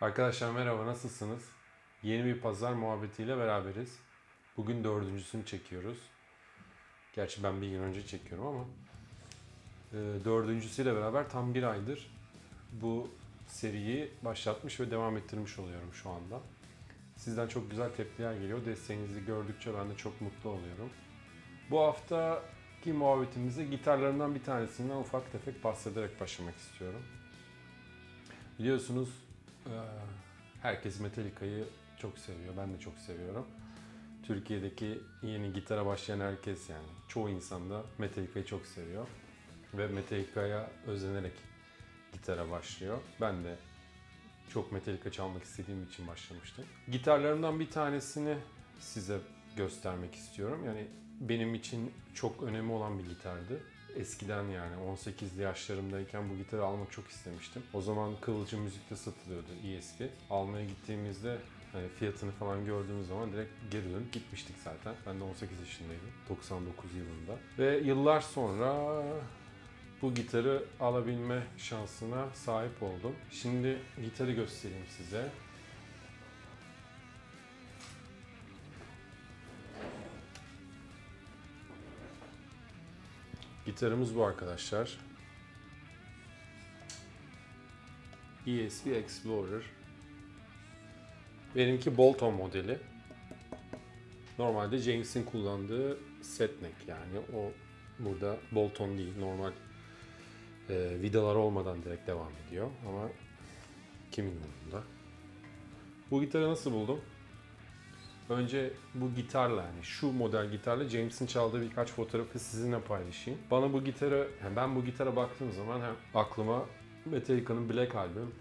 Arkadaşlar merhaba nasılsınız? Yeni bir pazar muhabbetiyle beraberiz. Bugün dördüncüsünü çekiyoruz. Gerçi ben bir gün önce çekiyorum ama e, dördüncüsüyle beraber tam bir aydır bu seriyi başlatmış ve devam ettirmiş oluyorum şu anda. Sizden çok güzel tepkiler geliyor. Desteğinizi gördükçe ben de çok mutlu oluyorum. Bu haftaki muhabbetimize gitarlarımdan bir tanesinden ufak tefek bahsederek başlamak istiyorum. Biliyorsunuz herkes Metallica'yı çok seviyor. Ben de çok seviyorum. Türkiye'deki yeni gitara başlayan herkes yani çoğu insan da Metallica'yı çok seviyor. Ve Metallica'ya özenerek gitara başlıyor. Ben de çok Metallica çalmak istediğim için başlamıştım. Gitarlarımdan bir tanesini size göstermek istiyorum. Yani benim için çok önemi olan bir gitardı. Eskiden yani 18'li yaşlarımdayken bu gitarı almak çok istemiştim. O zaman Kıvılcım Müzik'te satılıyordu ESP. Almaya gittiğimizde hani fiyatını falan gördüğümüz zaman direkt geri dönüp gitmiştik zaten. Ben de 18 yaşındaydım. 99 yılında. Ve yıllar sonra bu gitarı alabilme şansına sahip oldum. Şimdi gitarı göstereyim size. Gitarımız bu arkadaşlar. ESP Explorer. Benimki Bolton modeli. Normalde James'in kullandığı set neck yani o burada Bolton değil normal e, vidalar olmadan direkt devam ediyor ama kimin umurunda. Bu gitarı nasıl buldum? Önce bu gitarla yani şu model gitarla James'in çaldığı birkaç fotoğrafı sizinle paylaşayım. Bana bu gitarı, yani ben bu gitara baktığım zaman hem aklıma Metallica'nın Black Album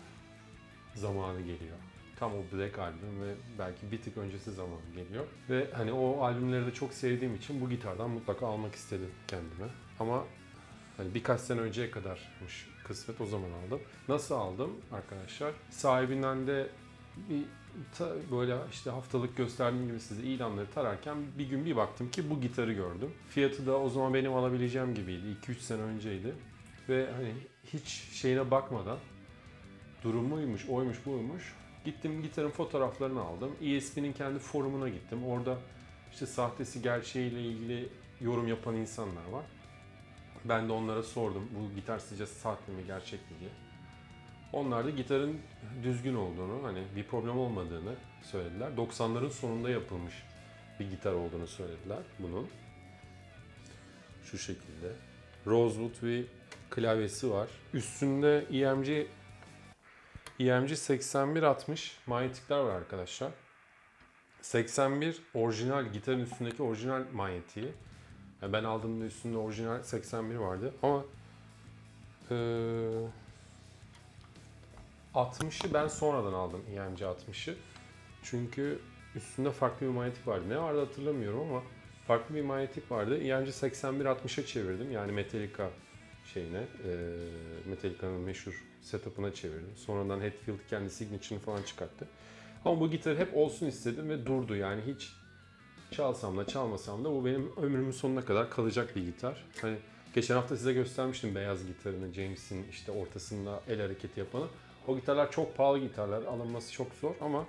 zamanı geliyor. Tam o Black Album ve belki bir tık öncesi zamanı geliyor. Ve hani o albümleri de çok sevdiğim için bu gitardan mutlaka almak istedim kendime. Ama hani birkaç sene önceye kadarmış kısmet o zaman aldım. Nasıl aldım arkadaşlar? Sahibinden de bir böyle işte haftalık gösterdiğim gibi size ilanları tararken bir gün bir baktım ki bu gitarı gördüm. Fiyatı da o zaman benim alabileceğim gibiydi. 2-3 sene önceydi. Ve hani hiç şeyine bakmadan durumuymuş, oymuş, buymuş. Gittim gitarın fotoğraflarını aldım. ESP'nin kendi forumuna gittim. Orada işte sahtesi gerçeğiyle ilgili yorum yapan insanlar var. Ben de onlara sordum bu gitar sizce sahte mi gerçek mi diye. Onlar da gitarın düzgün olduğunu, hani bir problem olmadığını söylediler. 90'ların sonunda yapılmış bir gitar olduğunu söylediler bunun. Şu şekilde. Rosewood bir klavyesi var. Üstünde EMG EMG 8160 manyetikler var arkadaşlar. 81 orijinal gitarın üstündeki orijinal manyetiği. Yani ben aldığımda üstünde orijinal 81 vardı ama ee, 60'ı ben sonradan aldım EMC 60'ı. Çünkü üstünde farklı bir manyetik vardı. Ne vardı hatırlamıyorum ama farklı bir manyetik vardı. EMC 81-60'a çevirdim. Yani Metallica şeyine, e, Metallica'nın meşhur setup'ına çevirdim. Sonradan Hetfield kendi signature'ını falan çıkarttı. Ama bu gitar hep olsun istedim ve durdu. Yani hiç çalsam da çalmasam da bu benim ömrümün sonuna kadar kalacak bir gitar. Hani geçen hafta size göstermiştim beyaz gitarını James'in işte ortasında el hareketi yapanı. O gitarlar çok pahalı gitarlar. Alınması çok zor ama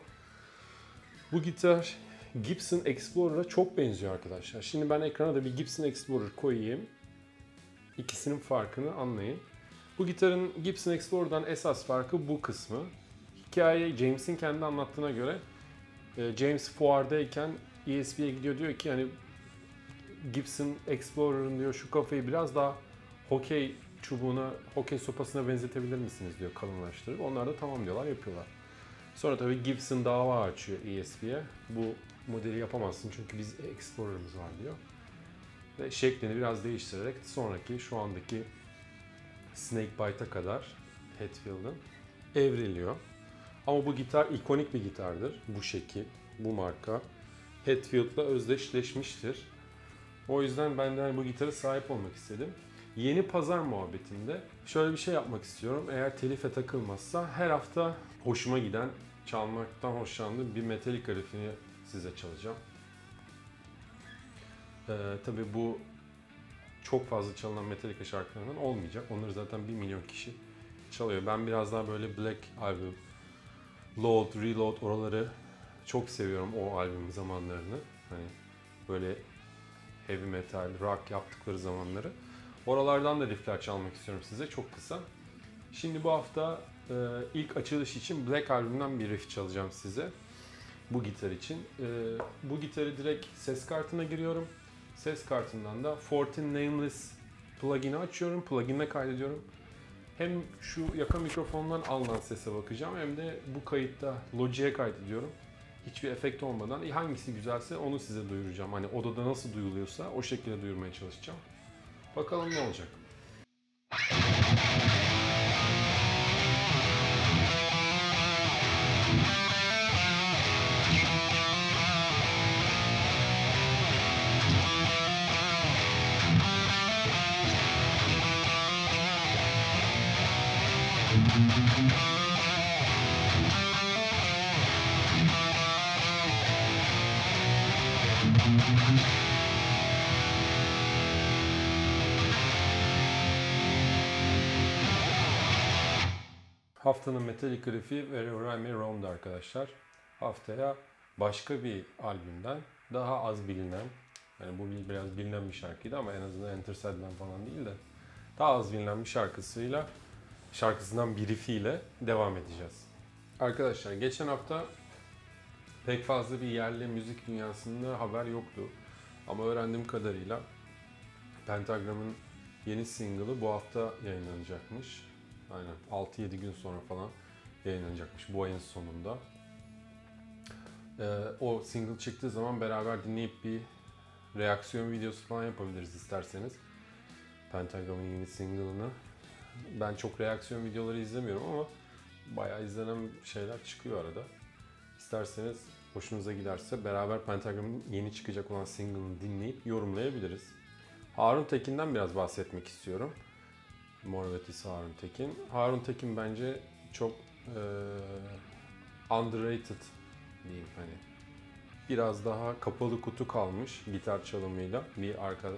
bu gitar Gibson Explorer'a çok benziyor arkadaşlar. Şimdi ben ekrana da bir Gibson Explorer koyayım. İkisinin farkını anlayın. Bu gitarın Gibson Explorer'dan esas farkı bu kısmı. Hikaye James'in kendi anlattığına göre James fuardayken ESP'ye gidiyor diyor ki hani Gibson Explorer'ın diyor şu kafayı biraz daha hokey çubuğuna, hokey sopasına benzetebilir misiniz diyor kalınlaştırıp. Onlar da tamam diyorlar, yapıyorlar. Sonra tabii Gibson dava açıyor ESP'ye. Bu modeli yapamazsın çünkü biz Explorer'ımız var diyor. Ve şeklini biraz değiştirerek sonraki şu andaki Snakebite'a kadar Hetfield'ın evriliyor. Ama bu gitar ikonik bir gitardır. Bu şekil, bu marka. Hetfield'la özdeşleşmiştir. O yüzden ben de bu gitarı sahip olmak istedim. Yeni pazar muhabbetinde şöyle bir şey yapmak istiyorum. Eğer telife takılmazsa her hafta hoşuma giden, çalmaktan hoşlandığım bir Metallica riffini size çalacağım. Ee, tabii bu çok fazla çalınan Metallica şarkılarından olmayacak. Onları zaten 1 milyon kişi çalıyor. Ben biraz daha böyle Black Album Load, Reload oraları çok seviyorum o albüm zamanlarını. Hani böyle heavy metal, rock yaptıkları zamanları. Oralardan da riffler çalmak istiyorum size çok kısa. Şimdi bu hafta e, ilk açılış için Black albümünden bir riff çalacağım size. Bu gitar için. E, bu gitarı direkt ses kartına giriyorum. Ses kartından da Fortin Nameless plugin'i açıyorum. Plugin'le kaydediyorum. Hem şu yaka mikrofondan alınan sese bakacağım hem de bu kayıtta Logic'e kaydediyorum. Hiçbir efekt olmadan hangisi güzelse onu size duyuracağım. Hani odada nasıl duyuluyorsa o şekilde duyurmaya çalışacağım. Bakalım ne olacak. Haftanın Metallica Riff'i Wherever I May Roam'da arkadaşlar. Haftaya başka bir albümden daha az bilinen, yani bu biraz bilinen bir şarkıydı ama en azından Enter Sandman falan değil de daha az bilinen bir şarkısıyla, şarkısından bir riffiyle devam edeceğiz. Arkadaşlar geçen hafta pek fazla bir yerli müzik dünyasında haber yoktu. Ama öğrendiğim kadarıyla Pentagram'ın yeni single'ı bu hafta yayınlanacakmış. Aynen 6-7 gün sonra falan yayınlanacakmış bu ayın sonunda. Ee, o single çıktığı zaman beraber dinleyip bir reaksiyon videosu falan yapabiliriz isterseniz. Pentagram'ın yeni single'ını. Ben çok reaksiyon videoları izlemiyorum ama bayağı izlenen şeyler çıkıyor arada. İsterseniz hoşunuza giderse beraber Pentagram'ın yeni çıkacak olan single'ını dinleyip yorumlayabiliriz. Harun Tekin'den biraz bahsetmek istiyorum. Mor ve Ötesi Harun Tekin. Harun Tekin bence çok e, underrated diyeyim hani. Biraz daha kapalı kutu kalmış gitar çalımıyla bir arka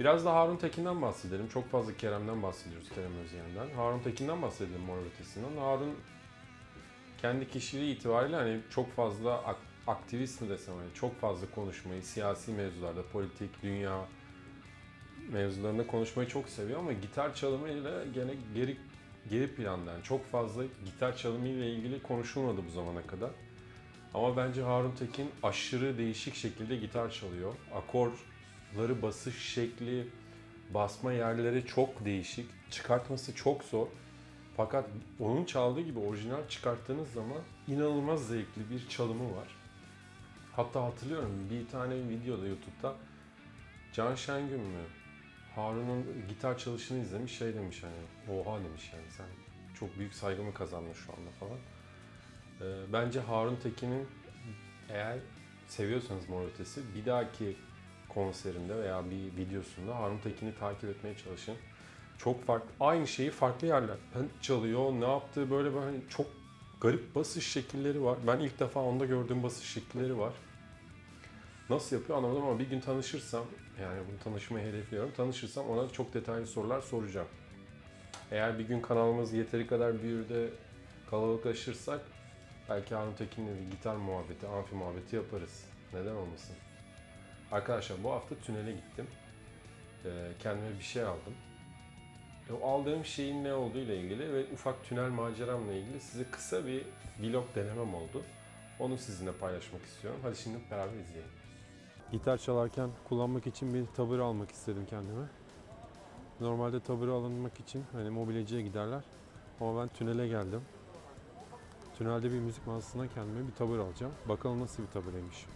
Biraz da Harun Tekin'den bahsedelim. Çok fazla Kerem'den bahsediyoruz, Kerem Özyeğen'den. Harun Tekin'den bahsedelim Mor Ötesi'nden. Harun kendi kişiliği itibariyle hani çok fazla ak- aktivist mi desem hani çok fazla konuşmayı, siyasi mevzularda, politik, dünya mevzularında konuşmayı çok seviyor ama gitar çalımıyla gene geri geri planda yani çok fazla gitar çalımı ile ilgili konuşulmadı bu zamana kadar. Ama bence Harun Tekin aşırı değişik şekilde gitar çalıyor. Akorları basış şekli, basma yerleri çok değişik. Çıkartması çok zor. Fakat onun çaldığı gibi orijinal çıkarttığınız zaman inanılmaz zevkli bir çalımı var. Hatta hatırlıyorum bir tane videoda YouTube'da Can Şengün mü? Harun'un gitar çalışını izlemiş şey demiş hani oha demiş yani sen çok büyük saygımı kazandın şu anda falan. Ee, bence Harun Tekin'in eğer seviyorsanız Mor Ötesi bir dahaki konserinde veya bir videosunda Harun Tekin'i takip etmeye çalışın. Çok farklı, aynı şeyi farklı yerlerden çalıyor. Ne yaptığı böyle böyle hani çok garip basış şekilleri var. Ben ilk defa onda gördüğüm basış şekilleri var. Nasıl yapıyor anlamadım ama bir gün tanışırsam, yani bunu tanışmayı hedefliyorum. Tanışırsam ona çok detaylı sorular soracağım. Eğer bir gün kanalımız yeteri kadar büyür de kalabalıklaşırsak belki Harun Tekin'le bir gitar muhabbeti, amfi muhabbeti yaparız. Neden olmasın? Arkadaşlar bu hafta tünele gittim. Ee, kendime bir şey aldım. E, o aldığım şeyin ne olduğu ile ilgili ve ufak tünel maceramla ilgili size kısa bir vlog denemem oldu. Onu sizinle paylaşmak istiyorum. Hadi şimdi beraber izleyelim. Gitar çalarken kullanmak için bir tabır almak istedim kendime. Normalde tabırı alınmak için hani mobilyacıya giderler. Ama ben tünele geldim. Tünelde bir müzik mağazasından kendime bir tabır alacağım. Bakalım nasıl bir tabırıymış.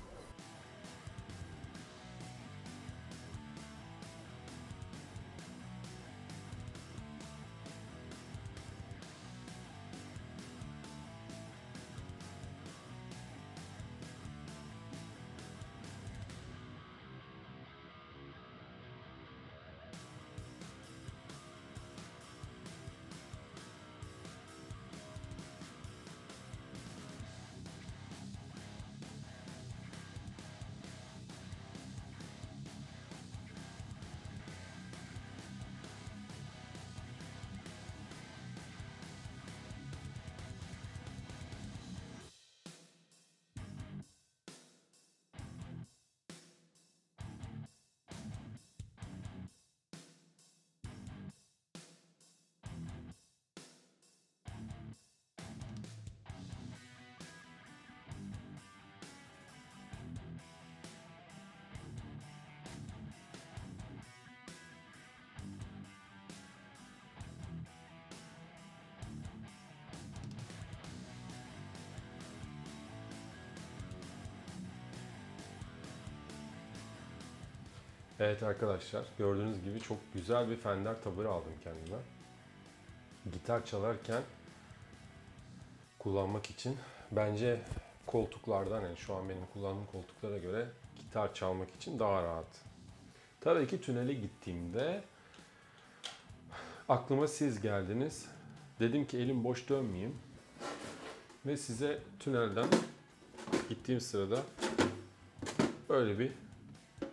Evet arkadaşlar gördüğünüz gibi çok güzel bir Fender tabır aldım kendime. Gitar çalarken kullanmak için bence koltuklardan yani şu an benim kullandığım koltuklara göre gitar çalmak için daha rahat. Tabii ki tünele gittiğimde aklıma siz geldiniz. Dedim ki elim boş dönmeyeyim. Ve size tünelden gittiğim sırada böyle bir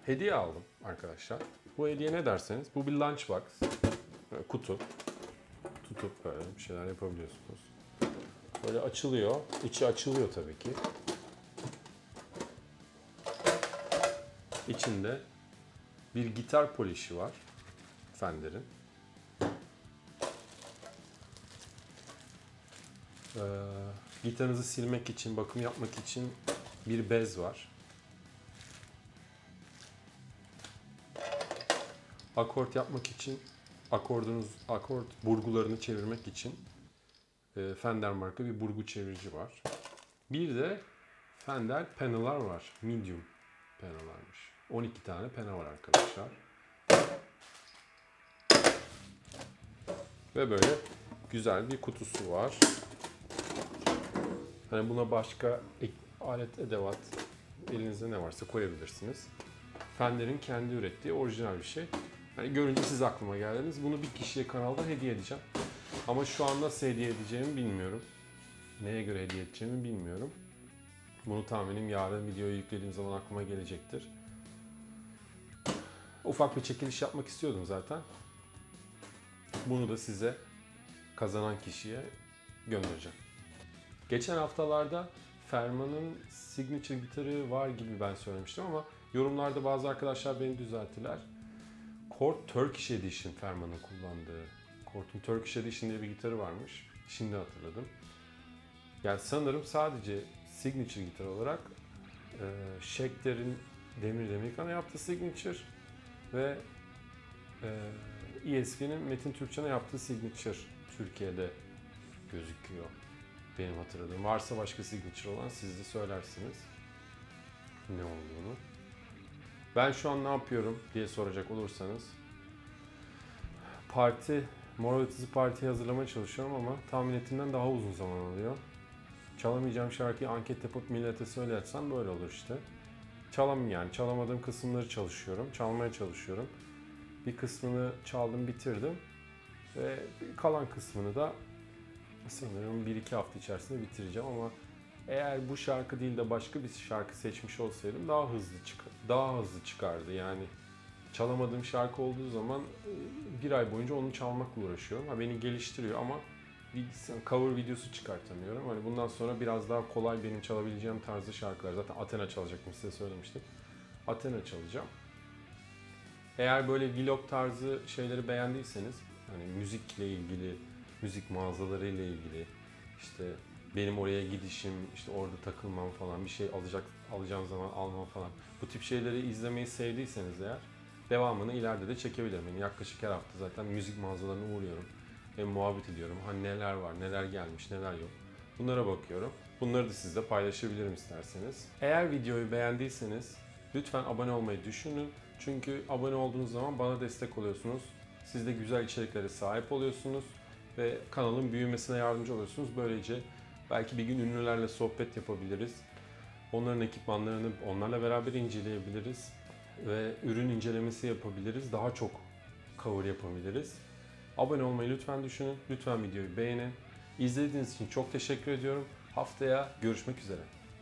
hediye aldım arkadaşlar. Bu hediye ne derseniz bu bir lunchbox. Böyle kutu. Tutup böyle bir şeyler yapabiliyorsunuz. Böyle açılıyor. İçi açılıyor tabii ki. İçinde bir gitar polişi var. Fender'in. Ee, gitarınızı silmek için, bakım yapmak için bir bez var. Akort yapmak için, akordunuz, akort burgularını çevirmek için e, Fender marka bir burgu çevirici var. Bir de Fender penalar var. Medium penalarmış. 12 tane pena var arkadaşlar. Ve böyle güzel bir kutusu var. Hani buna başka alet edevat elinizde ne varsa koyabilirsiniz. Fender'in kendi ürettiği orijinal bir şey. Hani görünce siz aklıma geldiniz. Bunu bir kişiye kanalda hediye edeceğim. Ama şu an nasıl hediye edeceğimi bilmiyorum. Neye göre hediye edeceğimi bilmiyorum. Bunu tahminim yarın videoyu yüklediğim zaman aklıma gelecektir. Ufak bir çekiliş yapmak istiyordum zaten. Bunu da size kazanan kişiye göndereceğim. Geçen haftalarda Ferman'ın signature gitarı var gibi ben söylemiştim ama yorumlarda bazı arkadaşlar beni düzelttiler. Chord Turkish Edition Ferman'ın kullandığı. Chord'un Turkish Edition diye bir gitarı varmış. Şimdi hatırladım. Yani sanırım sadece signature gitar olarak e, Schecter'in Demir Demirkan'a yaptığı signature ve e, ESP'nin Metin Türkçen'e yaptığı signature Türkiye'de gözüküyor. Benim hatırladığım. Varsa başka signature olan siz de söylersiniz ne olduğunu. Ben şu an ne yapıyorum diye soracak olursanız parti, Mor ve Ötesi partiyi hazırlamaya çalışıyorum ama tahmin ettiğimden daha uzun zaman alıyor. Çalamayacağım şarkıyı anket yapıp millete söylersem böyle olur işte. Çalam yani çalamadığım kısımları çalışıyorum, çalmaya çalışıyorum. Bir kısmını çaldım, bitirdim ve kalan kısmını da sanırım 1-2 hafta içerisinde bitireceğim ama eğer bu şarkı değil de başka bir şarkı seçmiş olsaydım daha hızlı çık daha hızlı çıkardı. Yani çalamadığım şarkı olduğu zaman e, bir ay boyunca onu çalmakla uğraşıyorum. Ha, beni geliştiriyor ama bir cover videosu çıkartamıyorum. Hani bundan sonra biraz daha kolay benim çalabileceğim tarzı şarkılar. Zaten Athena çalacaktım size söylemiştim. Athena çalacağım. Eğer böyle vlog tarzı şeyleri beğendiyseniz hani müzikle ilgili, müzik mağazaları ile ilgili işte benim oraya gidişim, işte orada takılmam falan, bir şey alacak alacağım zaman almam falan. Bu tip şeyleri izlemeyi sevdiyseniz eğer devamını ileride de çekebilirim. Yani yaklaşık her hafta zaten müzik mağazalarına uğruyorum. Hem muhabbet ediyorum. Hani neler var, neler gelmiş, neler yok. Bunlara bakıyorum. Bunları da sizle paylaşabilirim isterseniz. Eğer videoyu beğendiyseniz lütfen abone olmayı düşünün. Çünkü abone olduğunuz zaman bana destek oluyorsunuz. Siz de güzel içeriklere sahip oluyorsunuz ve kanalın büyümesine yardımcı oluyorsunuz. Böylece belki bir gün ünlülerle sohbet yapabiliriz. Onların ekipmanlarını onlarla beraber inceleyebiliriz ve ürün incelemesi yapabiliriz. Daha çok cover yapabiliriz. Abone olmayı lütfen düşünün. Lütfen videoyu beğenin. İzlediğiniz için çok teşekkür ediyorum. Haftaya görüşmek üzere.